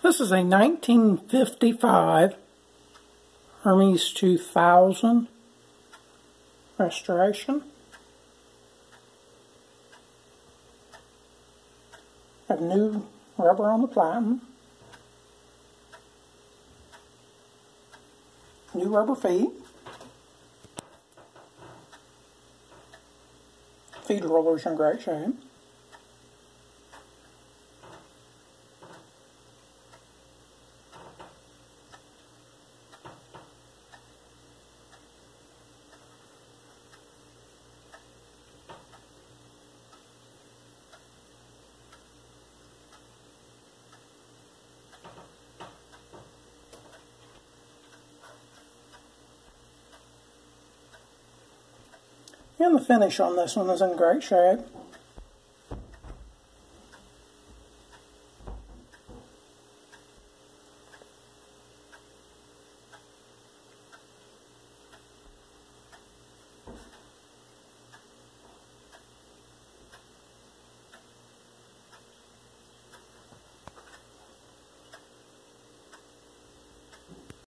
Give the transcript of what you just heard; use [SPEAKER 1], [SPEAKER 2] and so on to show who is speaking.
[SPEAKER 1] This is a 1955 Hermes 2000 restoration. Have new rubber on the platen. New rubber feet. Feed rollers in great shape. And the finish on this one is in great shape.